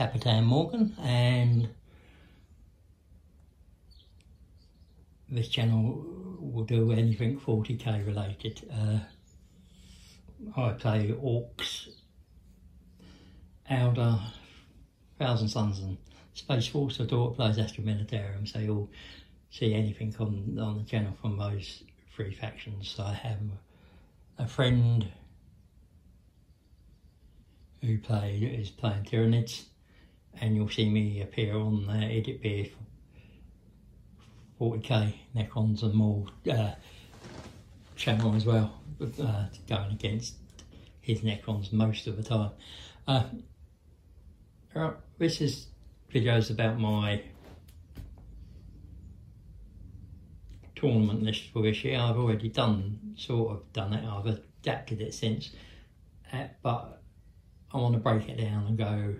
Capitan Morgan and this channel will do anything 40k related. Uh, I play Orks, Eldar, Thousand Suns and Space Force. My daughter plays Astra Militarum so you'll see anything on, on the channel from those three factions. So I have a friend who play is playing Tyranids, and you'll see me appear on uh, Edit Beer 40k Necrons and more uh, channel as well, uh, going against his Necrons most of the time. Uh, this is videos about my tournament list for this year. I've already done, sort of done it, I've adapted it since, uh, but I want to break it down and go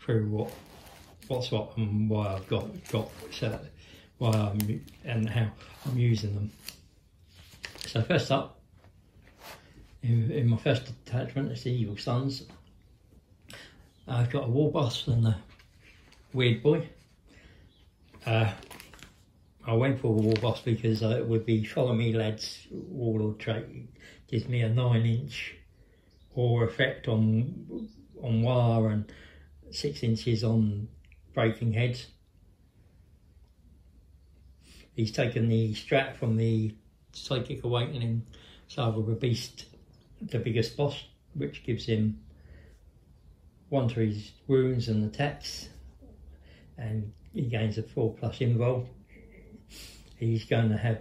through what what's what and why I've got got so why I'm and how I'm using them. So first up, in, in my first attachment, is the Evil Sunz. I've got a Warboss and a Weird Boy. Uh, I went for a Warboss because it would be Follow Me Lads Warlord trait. gives me a 9 inch or effect on on wire and 6 inches on breaking heads. He's taken the strap from the Psychic Awakening Saga Beast, the biggest boss, which gives him one to his wounds and attacks, and he gains a 4 plus invul he's going to have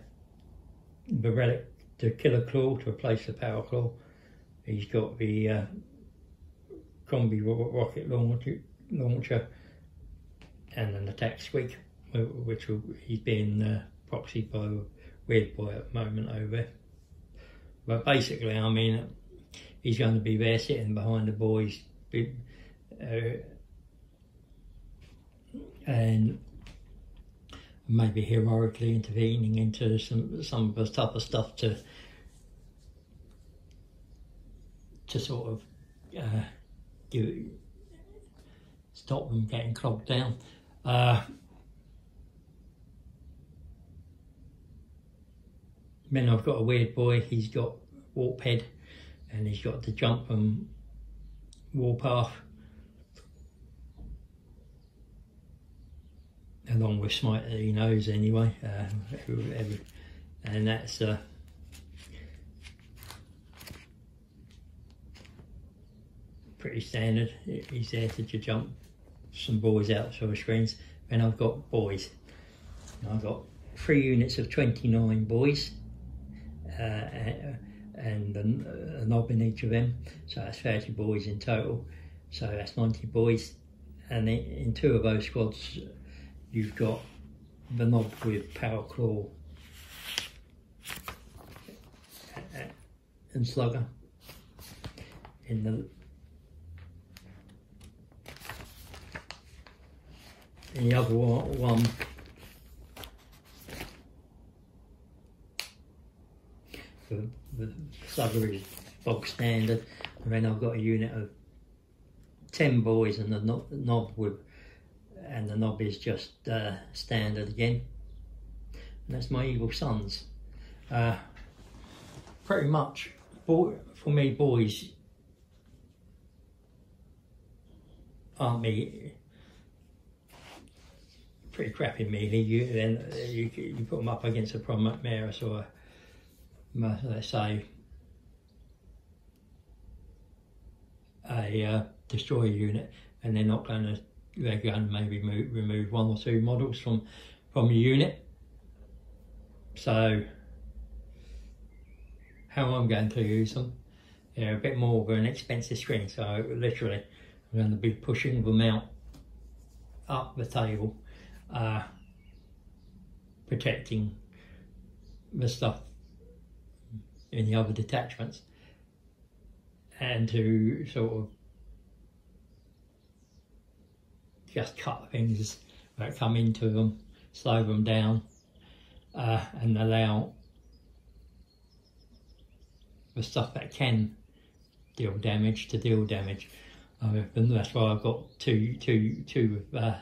the relic, the Killa Klaw to replace the power claw. He's got the uh, combi rocket launcher, and an attack squig, which will, he's being uh, proxied by Weird Boy at the moment over. But basically, I mean, he's going to be there sitting behind the boys, uh, and maybe heroically intervening into some some of the tougher stuff to to sort of uh, give, stop them getting clogged down. Uh, then I've got a weird boy. He's got Warphead, and he's got to jump and warp warpath. along with Smite that he knows anyway. Uh, and that's uh, pretty standard. He's there to jump some boys out of the screens. Then I've got boys. I've got three units of 29 boys. Uh, and a, Nob in each of them. So that's 30 boys in total. So that's 90 boys. And in two of those squads, you've got the Nob with power claw and slugger in the the other one. The, the slugger is bog standard. And then I've got a unit of 10 boys and the Nob with and the Nob is just uh, standard again. And that's my Evil Sunz. Uh, pretty much, boy, for me, boys aren't me pretty crappy really. You then you, you put them up against a Primaris or a, let's say a uh, destroyer unit, and they're not going to they're going to maybe move, remove one or two models from from your unit. So how I'm going to use them, they're a bit more of an expensive screen. So literally, I'm going to be pushing them out up the table, uh, protecting the stuff in the other detachments and to sort of just cut things that come into them, slow them down, uh, and allow the stuff that can deal damage to deal damage. I reckon that's why I've got two, two, two uh,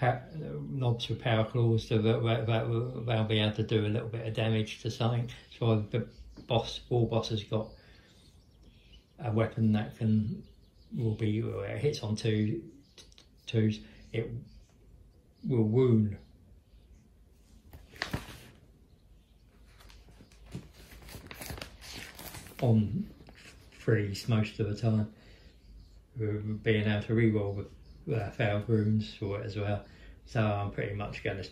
Nobs with power claws to that, that, that they'll be able to do a little bit of damage to something. So the boss, all boss has got a weapon that can will be it hits on two twos, it will wound. On freeze most of the time, being able to reroll with uh, failed runes for it as well. So I'm pretty much going to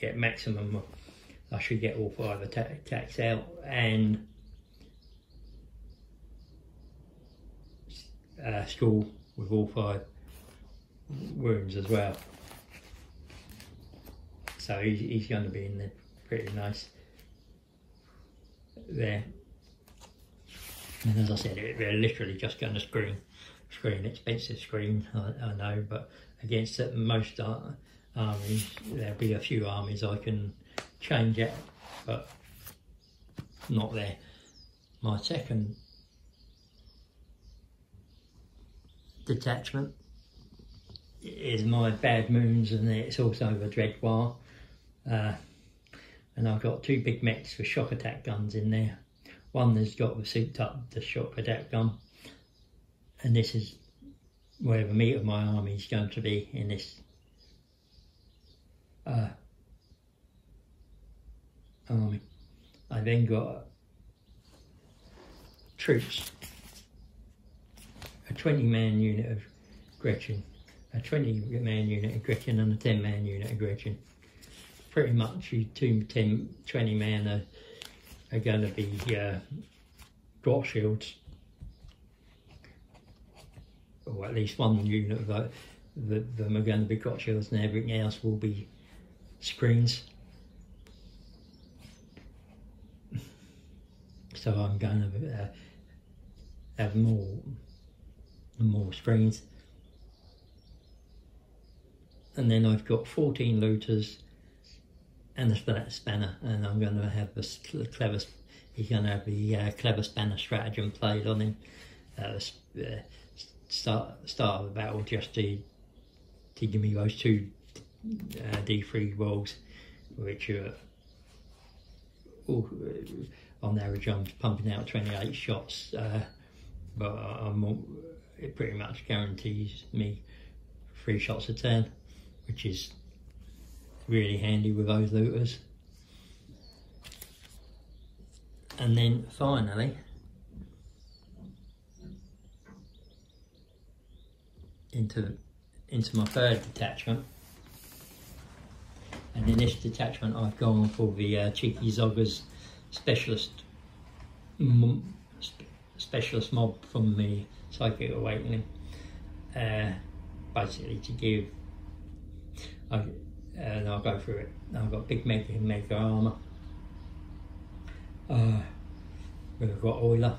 get maximum. I should get all five attacks out and uh, school with all five wounds as well. So he's, he's going to be in there pretty nice there. And as I said, they're literally just going to screen, screen, expensive screen, I, I know, but against it, most armies, there'll be a few armies I can change it, but not there. My second detachment is my Bad Moons and it's also the Dreadwar. Uh, and I've got two big meks with shokk attack guns in there. One has got the souped up the shokk attack gun, and this is where the meat of my army is going to be in this uh, army. I then got troops, a 20 man unit of Gretchin, a 20 man unit of Gretchin and a 10 man unit of Gretchin pretty much you two 10, 20 men are, are going to be uh, drop shields. Or at least one unit of the, them are going to be shields and everything else will be screens. so I'm going to uh, have more more screens and then I've got 14 lootas and the spanner, and I'm going to have the clever. He's going to have the uh, klever spanner stratagem played on him. Uh, uh, start start of the battle just to to give me those two uh, D3 rolls, which are on average I'm pumping out 28 shots, uh, but I'm, it pretty much guarantees me three shots a turn, which is really handy with those lootas. And then finally, into into my third detachment. And in this detachment, I've gone for the uh, Cheeky Zoggers specialist specialist mob from the Psychic Awakening. Uh, basically, to give I, and I'll go through it. I've got big mega mega armor. Uh, we've got Oiler,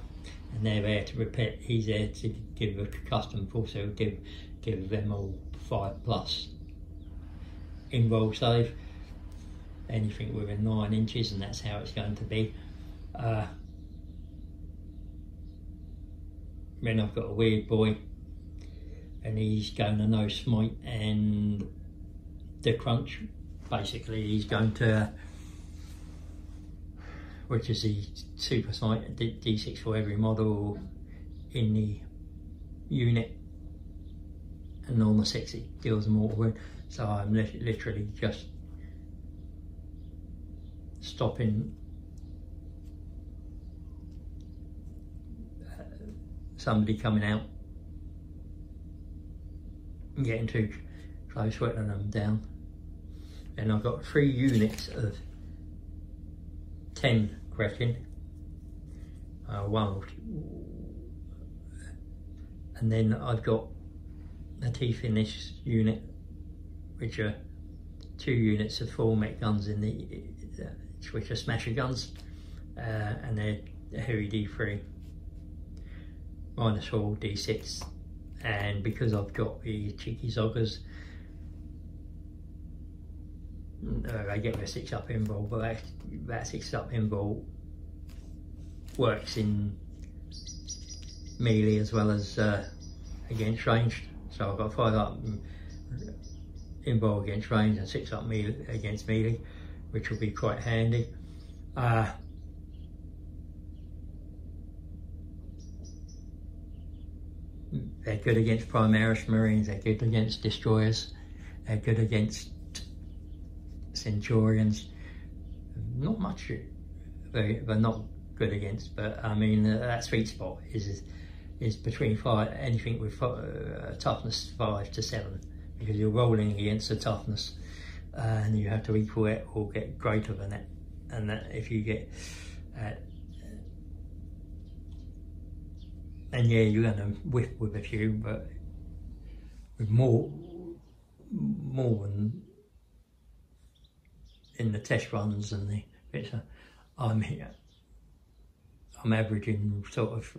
and they're there to repair. He's there to give a custom also give give them all five plus in roll save. Anything within nine inches, and that's how it's going to be. Uh, then I've got a weird boy and he's going to no smite and the crunch. Basically, he's going to, which is the super smite D6 for every model in the unit, and on the six it deals mortal wound. So I'm li literally just stopping uh, somebody coming out and getting too close, whittling them down and I've got three units of 10 Gretchin, uh, one, and then I've got the teeth in this unit, which are two units of four mek guns in the, which are smasha guns, uh, and they're a heavy D3, minus minus all D6, and because I've got the cheeky zoggers, uh, they get their six up invul, but that, that six up invul works in melee as well as uh, against ranged. So I've got five up in ball against range and six up melee against melee, which will be quite handy. Uh, they're good against Primaris Marines, they're good against Destroyers, they're good against Centurions. Not much they, they're not good against, but I mean, uh, that sweet spot is is between five, anything with uh, toughness five to seven, because you're rolling against the toughness uh, and you have to equal it or get greater than it. And that if you get uh, and yeah, you're going to whip with a few, but with more, more than in the test runs and the bits, I'm here. I'm averaging sort of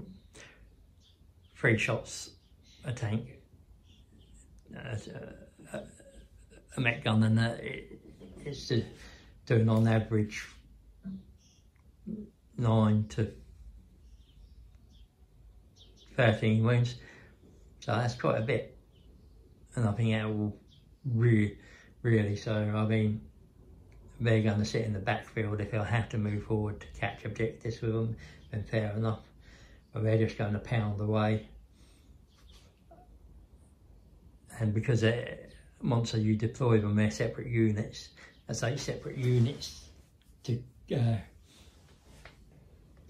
three shots a tank, uh, a, a mek gun, and it, it's doing on average nine to 13 wounds. So that's quite a bit. And I think that will really, really, so I mean, they're going to sit in the backfield if I have to move forward to catch objectives with them, then fair enough. But they're just going to pound away. And because once you deploy them, they're separate units, as eight separate units to uh,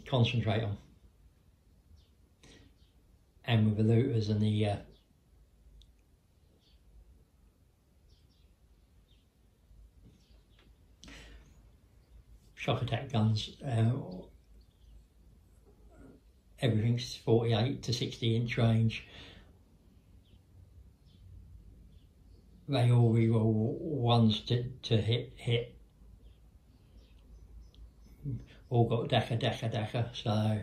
concentrate on and with the lootas and the uh, shokk attack guns. Uh, everything's 48 to 60 inch range. They all reroll ones to, to hit, hit. All got Dakka, Dakka, Dakka, so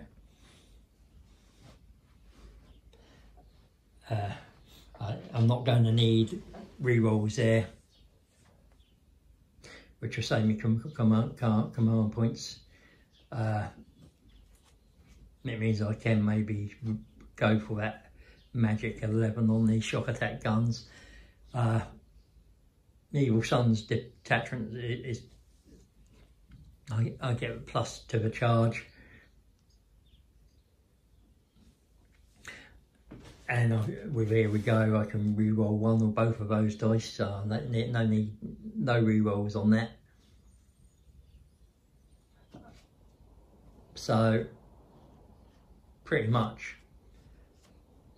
Uh, I, am not going to need re-rolls there, which save me command, command points. Uh, it means I can maybe go for that magic 11 on these shokk attack guns. Uh, Evil Sunz detachment is, I, I get plus to the charge. And I, here we go, I can re-roll one or both of those dice, so no, no need, no re-rolls on that. So, pretty much,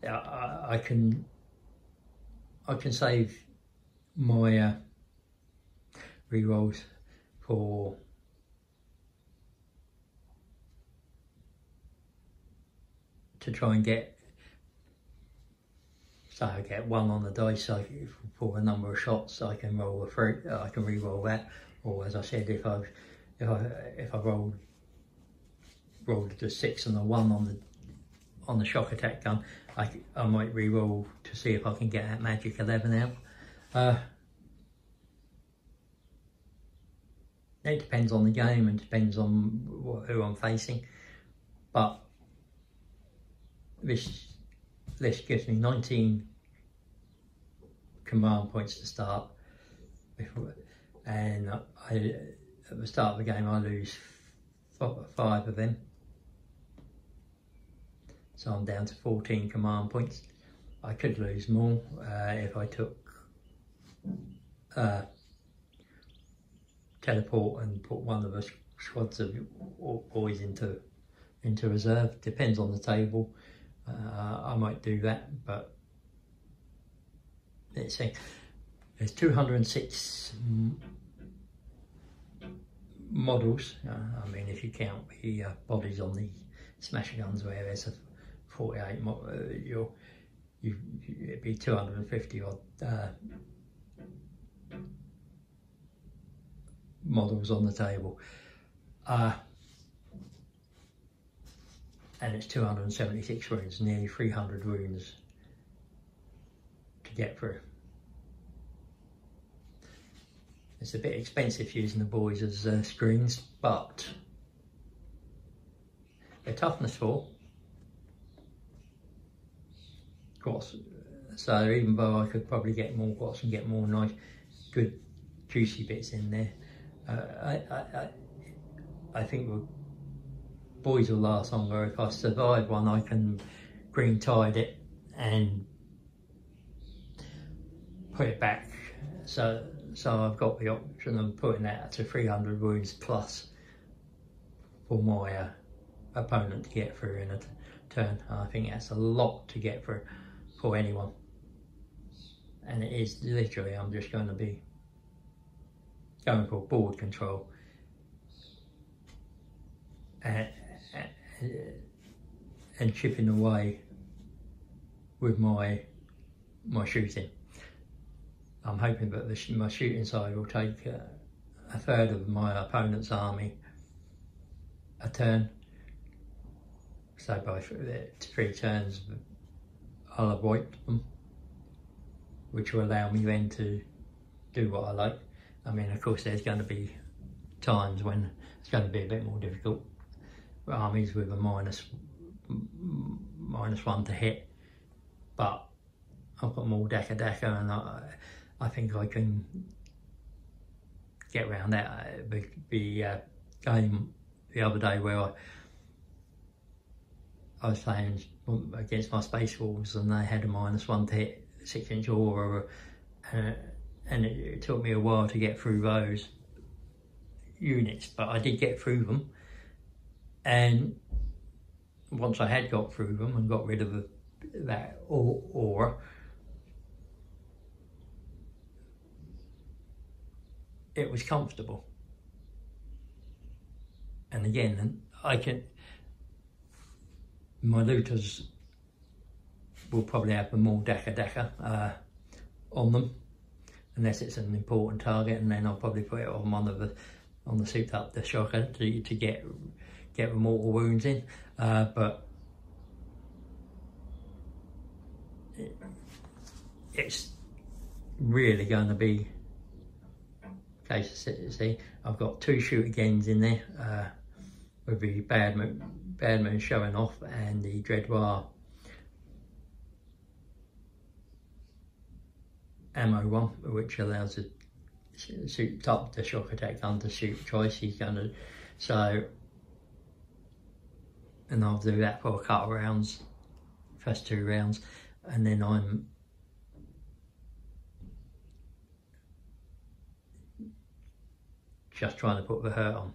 I, I can, I can save my uh, re-rolls for to try and get so I get one on the dice so for a number of shots I can roll a three, I can re-roll that. Or as I said, if I if I if I rolled rolled the six and the one on the on the shokk attack gun, I, I might re-roll to see if I can get that magic 11 out. Uh, it depends on the game and depends on who I'm facing. But this list gives me 19 command points to start. And I, at the start of the game, I lose five of them. So I'm down to 14 command points. I could lose more uh, if I took uh, teleport and put one of the squads of boys into into reserve. Depends on the table. Uh, I might do that, but let's there's 206 models. Uh, I mean, if you count the uh, bodies on the smasha guns, where there's a 48, uh, you'll, you, it'd be 250 odd uh, models on the table. Uh, and it's 276 wounds, nearly 300 wounds to get through. It's a bit expensive using the boys as uh, screens, but They're toughness four. Grots. So even though I could probably get more grots and get more nice, good, juicy bits in there, uh, I, I, I, I think boys will last longer. If I survive one, I can green tide it and put it back. So so I've got the option of putting that to 300 wounds plus for my uh, opponent to get through in a turn. I think that's a lot to get through for anyone. And it is literally, I'm just going to be going for board control. And, and chipping away with my my shooting. I'm hoping that the, my shooting side will take a third of my opponent's army a turn. So by three turns, I'll wiped them, which will allow me then to do what I like. I mean, of course, there's going to be times when it's going to be a bit more difficult. Armies with a minus minus one to hit, but I've got more Dakka Dakka and I, I think I can get around that. The, the uh, game the other day where I, I was playing against my Space Wolves and they had a minus one to hit six inch aura uh, and it, it, took me a while to get through those units but I did get through them and once I had got through them and got rid of the, that aura it was comfortable. And again, I can, my lootas will probably have more Dakka Dakka uh, on them, unless it's an important target, and then I'll probably put it on one of the, on the souped up the shocker to, to get get mortal wounds in. Uh, but it, it's really going to be see I've got two shoot agains in there uh, with the bad moon, bad moon showing off and the Dreadwar ammo one which allows the shoot top the shokk attack to shoot choice he's gonna so and I'll do that for a couple of rounds first two rounds and then I'm just trying to put the hurt on.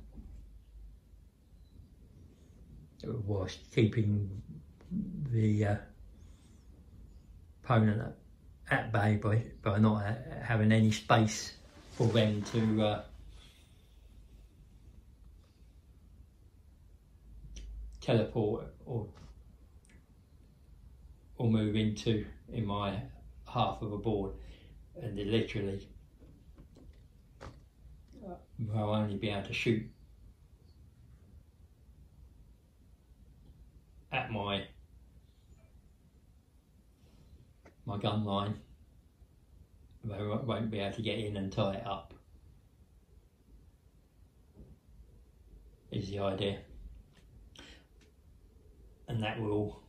Whilst keeping the uh, opponent at, at bay by, by not having any space for them to uh, teleport or or move into in my half of a board and they I'll only be able to shoot. At my my gun line they won't be able to get in and tie it up is the idea. And that will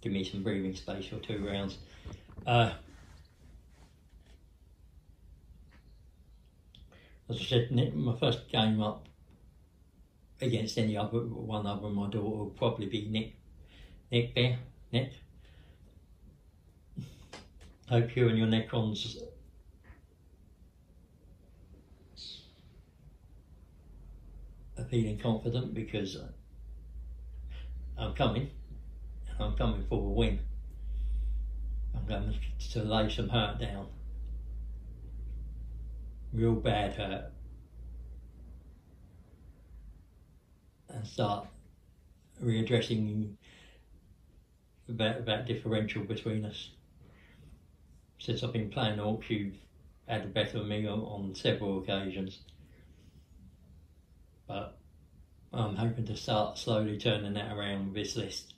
give me some breathing space for two rounds uh, as I said, my first game up against any other one other my daughter will probably be Nick Nick Bear. Nick. Hope you and your Necrons are feeling confident because I'm coming and I'm coming for a win. Going to lay some hurt down real bad hurt and start readdressing that, that differential between us. Since I've been playing Orks, you've had the better of me on, on several occasions. But I'm hoping to start slowly turning that around with this list.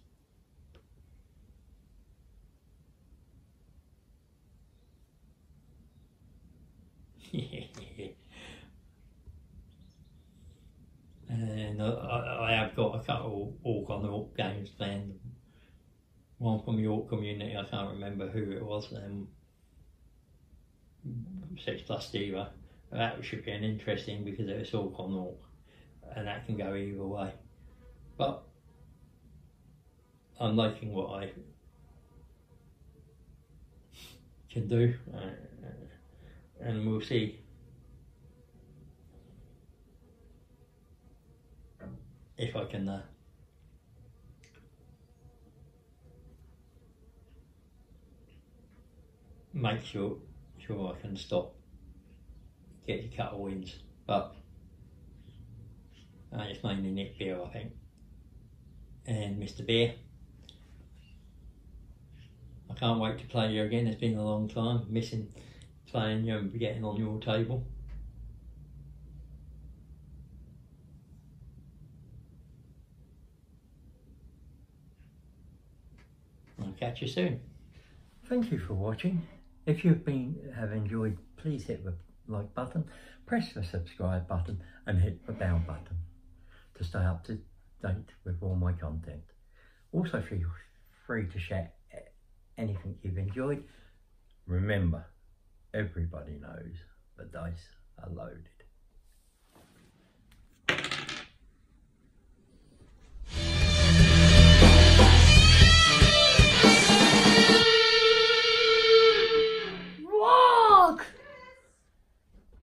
And I, I have got a couple walk on the walk games planned. One from York Community, I can't remember who it was. Um, Six Plus Diva. That should be an interesting because it's all on walk, and that can go either way. But I'm liking what I can do, uh, and we'll see. If I can uh, make sure sure I can stop get a couple wins, but uh, it's mainly Nick Beer, I think, and Mr. Bear. I can't wait to play you again. It's been a long time, missing playing you and getting on your table. I'll catch you soon. Thank you for watching. If you've been have enjoyed, please hit the like button, press the subscribe button and hit the bell button to stay up to date with all my content. Also feel free to share anything you've enjoyed. Remember, everybody knows the dice are loaded.